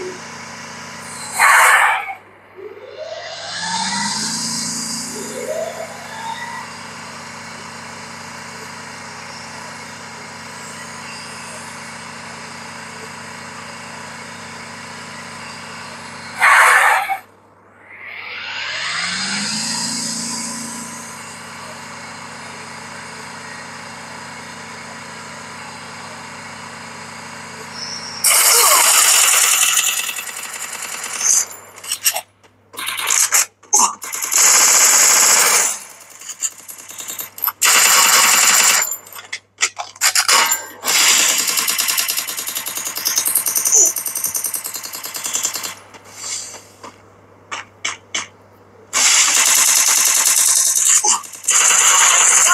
you.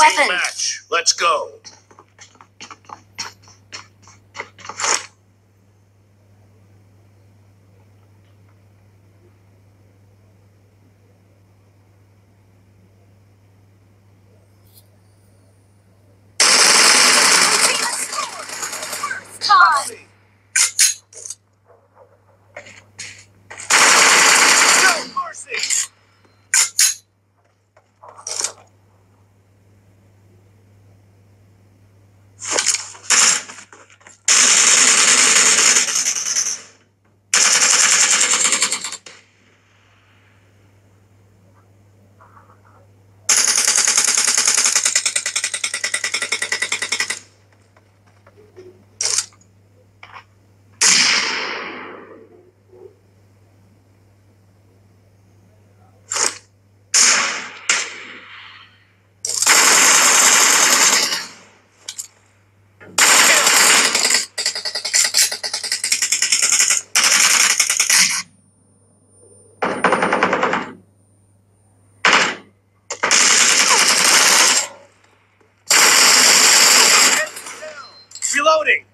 I need a Team match. Let's go. reloading.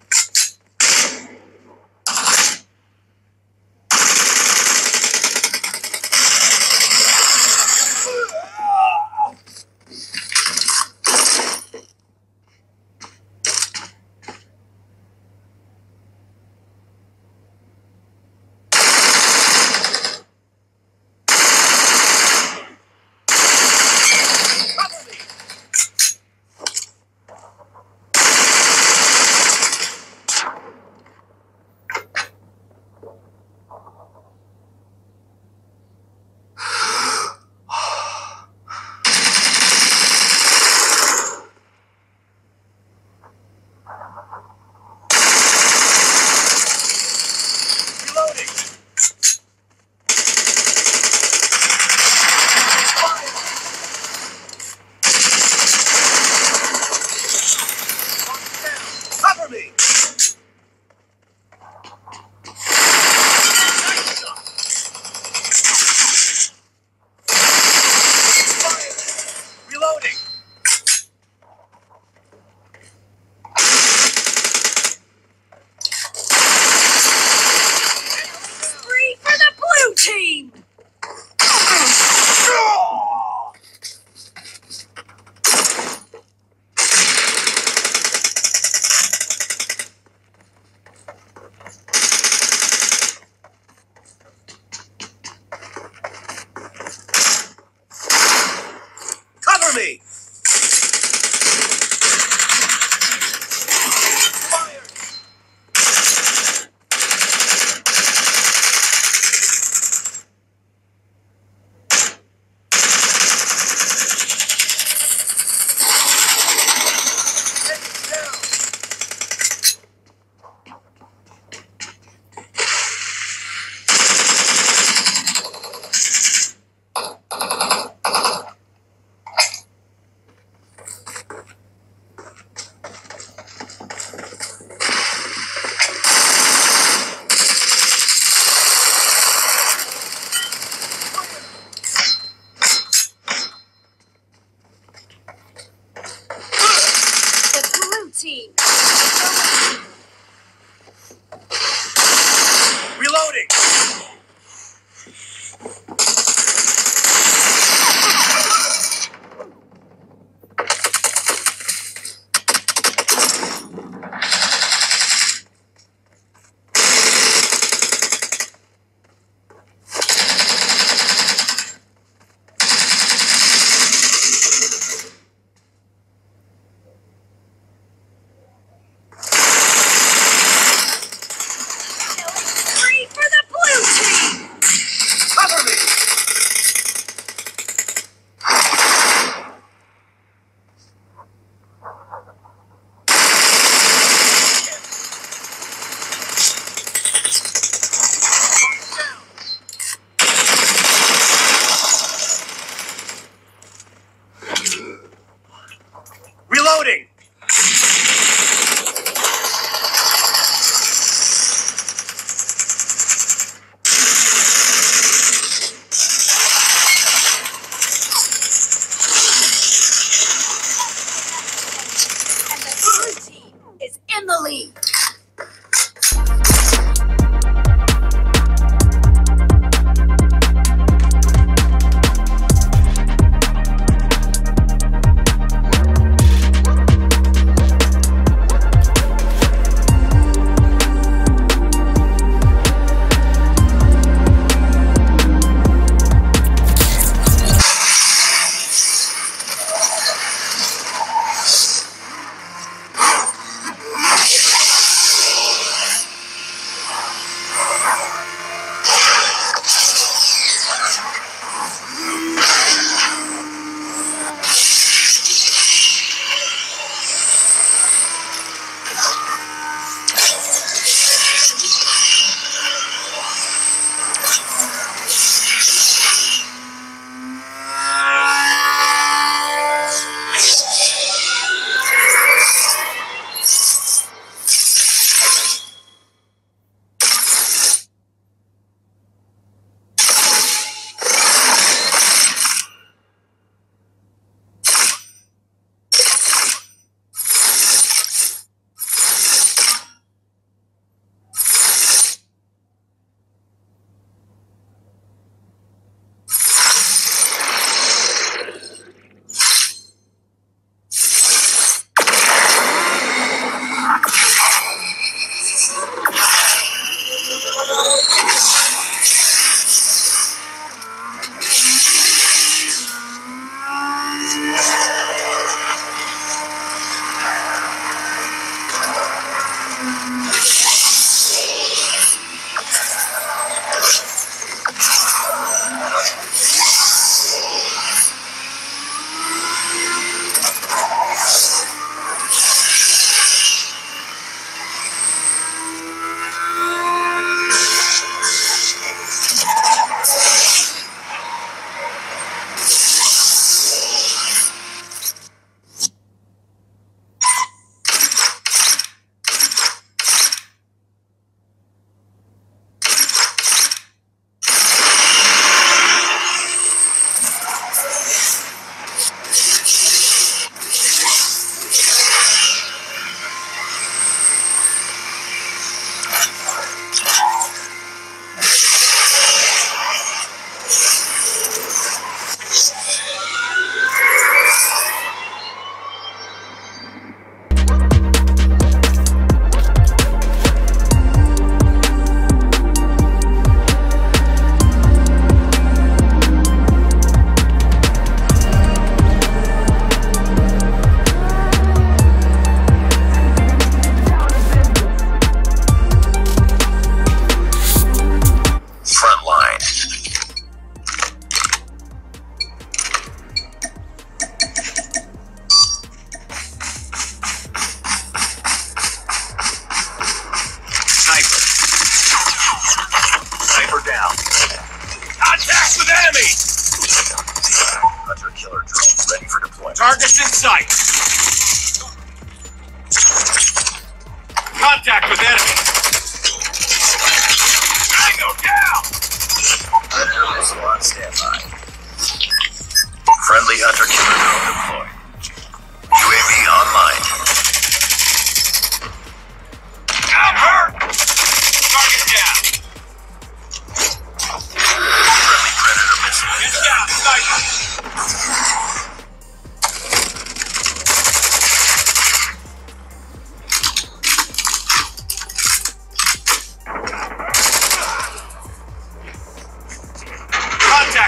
Reloading!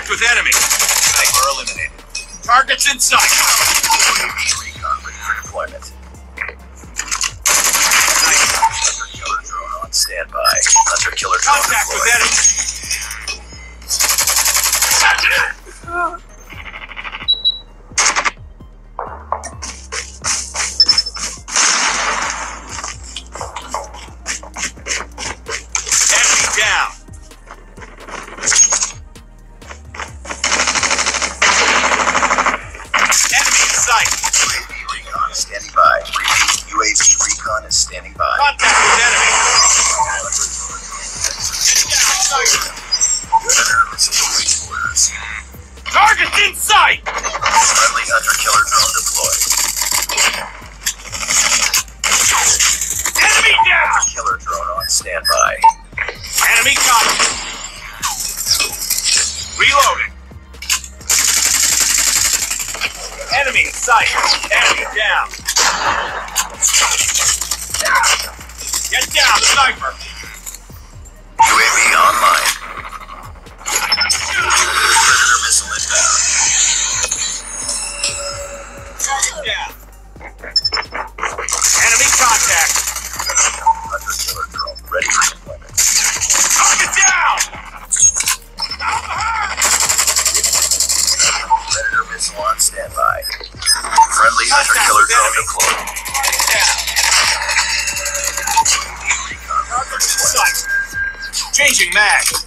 contact with enemy. They eliminated. Targets in sight. Enemy in sight. Enemy down. Get down, sniper. UAV online. Predator missile inbound. Target down. Enemy contact. Hunter killer drone ready for missile on standby. Friendly hunter killer drone deployed. Changing mag.